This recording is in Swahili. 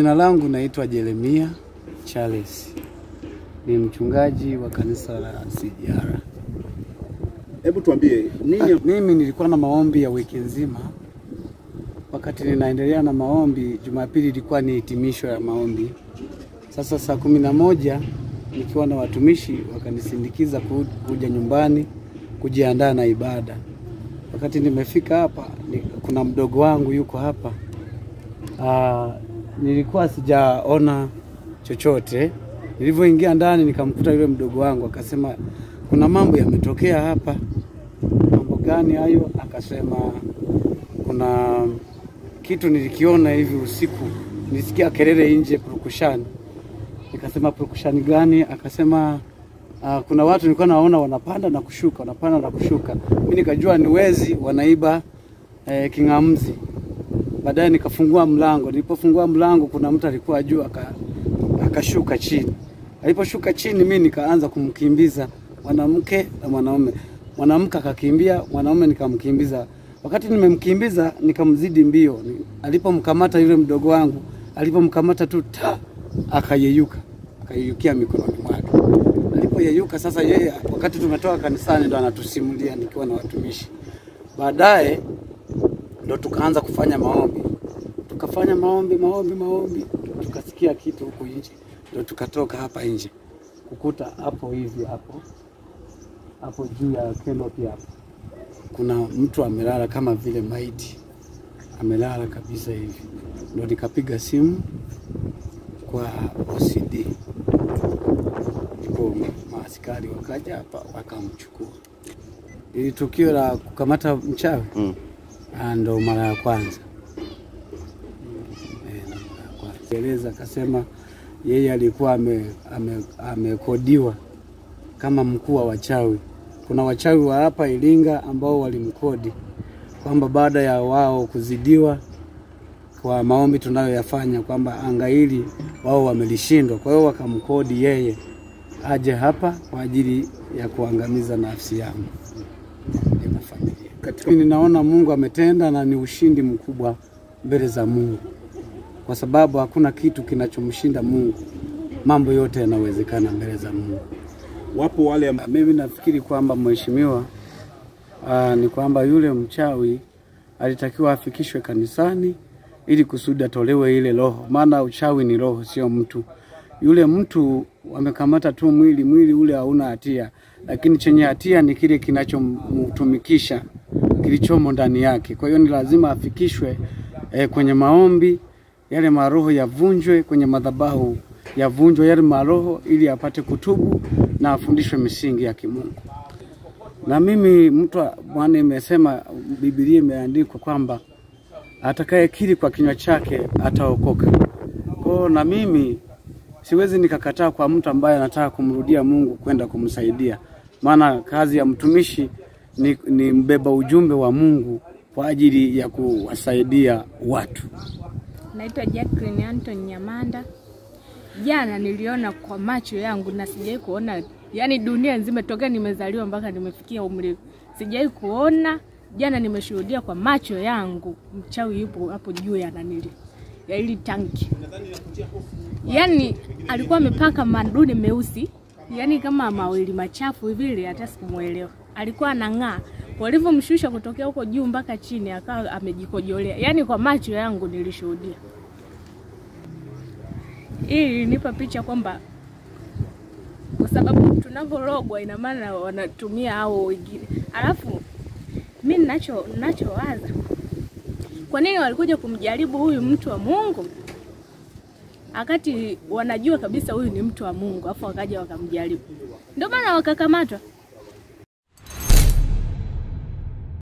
Jina langu naitwa Jeremia Charles, ni mchungaji wa kanisa la Sijara. Hebu tuambie ninyi Mimi nilikuwa na maombi ya wiki nzima. Wakati ninaendelea na maombi, Jumapili ilikuwa ni hitimisho ya maombi. Sasa saa kumi na moja nikiwa na watumishi wakanisindikiza kuja nyumbani kujiandaa na ibada. Wakati nimefika hapa kuna mdogo wangu yuko hapa. Aa, nilikuwa sijaona chochote. Nilivyoingia ndani nikamkuta yule mdogo wangu, akasema kuna mambo yametokea hapa. Mambo gani hayo? Akasema kuna kitu nilikiona hivi usiku, nilisikia kelele nje purukushani. Nikasema purukushani gani? Akasema uh, kuna watu nilikuwa naona wanapanda na kushuka, wanapanda na kushuka. Mimi nikajua ni wezi wanaiba eh, king'amuzi. Baadaye nikafungua mlango. Nilipofungua mlango, kuna mtu alikuwa juu aka, akashuka chini. Aliposhuka chini, mi nikaanza kumkimbiza mwanamke na mwanaume. Mwanamke akakimbia, mwanaume nikamkimbiza. Wakati nimemkimbiza nikamzidi mbio. Alipomkamata yule mdogo wangu, alipomkamata tu ta akayeyuka, akayeyukia mikononi mwake. Alipoyeyuka sasa, yeye wakati tumetoka kanisani ndo anatusimulia nikiwa na watumishi. Baadaye ndo tukaanza kufanya maombi, tukafanya maombi maombi maombi, tukasikia kitu huku nje, ndo tukatoka hapa nje. Kukuta hapo hivi hapo. Hapo juu ya canopy hapo. Kuna mtu amelala kama vile maiti, amelala kabisa hivi. Ndo nikapiga simu kwa OCD, ndipo maaskari wakaja hapa wakamchukua. Ili tukio la kukamata mchawi? Mm. Ah, ndo mara ya kwanza Eh. Eleza akasema yeye alikuwa ame- ame- amekodiwa kama mkuu wa wachawi. Kuna wachawi wa hapa Iringa ambao walimkodi kwamba baada ya wao kuzidiwa kwa maombi tunayoyafanya kwamba anga hili wao wamelishindwa, kwa hiyo wakamkodi yeye aje hapa kwa ajili ya kuangamiza nafsi yangu. Katika- ninaona Mungu ametenda na ni ushindi mkubwa mbele za Mungu, kwa sababu hakuna kitu kinachomshinda Mungu. Mambo yote yanawezekana mbele za Mungu. wapo wale Mimi nafikiri kwamba mheshimiwa, aa, ni kwamba yule mchawi alitakiwa afikishwe kanisani ili kusudi atolewe ile roho, maana uchawi ni roho, sio mtu. Yule mtu wamekamata tu mwili, mwili ule hauna hatia, lakini chenye hatia ni kile kinachomtumikisha kilichomo ndani yake. Kwa hiyo ni lazima afikishwe eh, kwenye maombi, yale maroho yavunjwe kwenye madhabahu, yavunjwe yale maroho ili apate kutubu na afundishwe misingi ya kimungu. Na mimi mtu Bwana imesema, Biblia imeandikwa kwamba atakayekiri kwa kinywa chake ataokoka. Kwa na mimi siwezi nikakataa kwa mtu ambaye anataka kumrudia Mungu kwenda kumsaidia, maana kazi ya mtumishi ni, ni mbeba ujumbe wa Mungu kwa ajili ya kuwasaidia watu. Naitwa Jacqueline Anton Nyamanda. Jana niliona kwa macho yangu na sijai kuona, yani dunia nzima tokea nimezaliwa mpaka nimefikia umri sijai kuona. Jana nimeshuhudia kwa macho yangu mchawi yupo hapo juu ya nanili ya ili tanki, yani alikuwa amepaka madude meusi, yani kama mawili machafu vile, hata sikumuelewa. Alikuwa anang'aa, walivyomshusha kutokea huko juu mpaka chini, akawa amejikojolea. Yani kwa macho yangu nilishuhudia. Hii ilinipa picha kwamba kwa sababu tunavyorogwa, ina maana wanatumia hao wengine. Alafu mi nacho nachowaza, kwa nini walikuja kumjaribu huyu mtu wa Mungu wakati wanajua kabisa huyu ni mtu wa Mungu, afu wakaja wakamjaribu, ndio maana wakakamatwa.